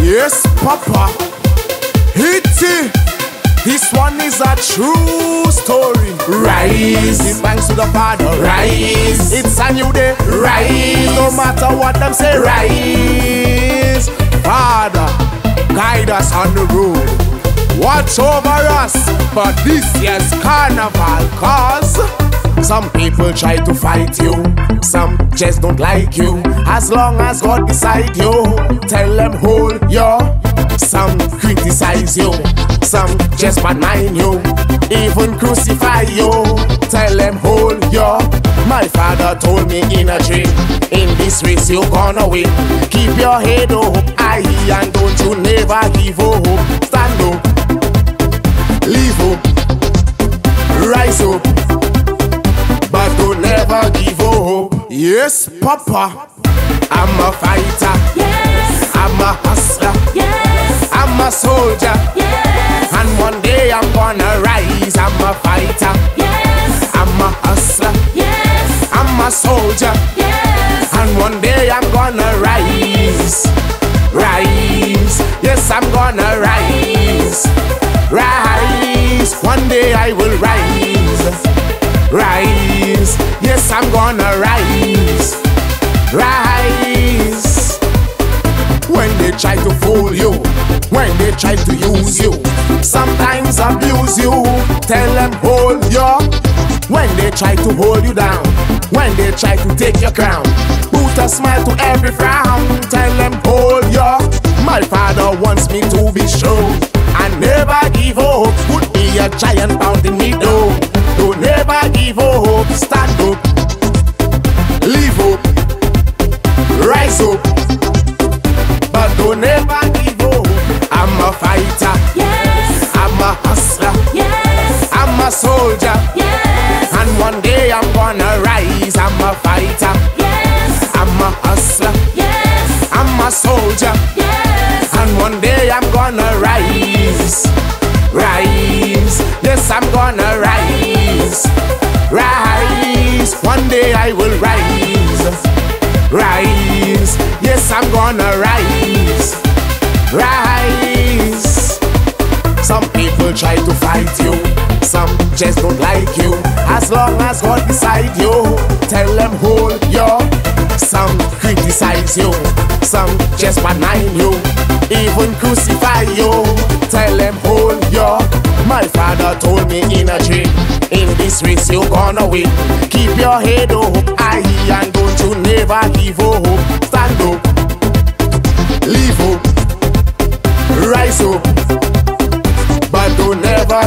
Yes, Papa. Hitty. This one is a true story. Rise. Give thanks to the Father. Rise. It's a new day. Rise. No matter what them say. Rise. Father, guide us on the road. Watch over us for this year's carnival. Cause some people try to fight you, some just don't like you. As long as God beside you, tell them hold your. Some criticize you, some just bad mind you, even crucify you. Tell them hold your. My father told me in a dream, in this race you're gonna win. Keep your head up high and don't you never give up. Stand up, Yes, Papa, I'm a fighter. Yes, I'm a hustler. yes, I'm a soldier. yes, And one day I'm gonna rise. I'm a fighter. yes, I'm a hustler. yes, I'm a soldier. yes, And one day I'm gonna rise. Rise. Yes, I'm gonna rise. Rise. One day I will rise. Rise. Yes, I'm gonna rise. Rise. When they try to fool you, when they try to use you, sometimes abuse you, tell them hold your. When they try to hold you down, when they try to take your crown, put a smile to every frown, tell them hold your. Don't give up. I'm a fighter, yes, I'm a hustler, yes, I'm a soldier, yes, and one day I'm gonna rise. I'm a fighter, yes, I'm a hustler, yes, I'm a soldier, yes, and one day I'm gonna rise. Rise, yes, I'm gonna rise. Rise, one day I will rise. Rise, yes, I'm gonna rise. Rise. Some people try to fight you, some just don't like you. As long as God beside you, tell them hold your. Some criticize you, some just mind you, even crucify you. Tell them hold your. My father told me in a dream, in this race you're gonna win. Keep your head up high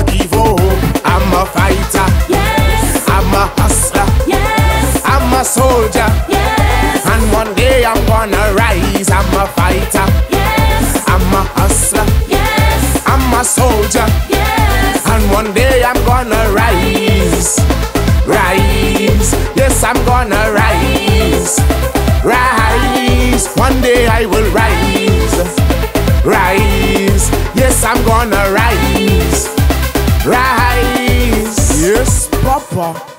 give up. I'm a fighter, yes, I'm a hustler, yes, I'm a soldier, yes, and one day I'm gonna rise. I'm a fighter, yes, I'm a hustler, yes, I'm a soldier, yes, and one day I'm gonna rise. Rise, yes, I'm gonna rise. Rise, one day I will rise. Rise, yes, I'm gonna rise. Papa.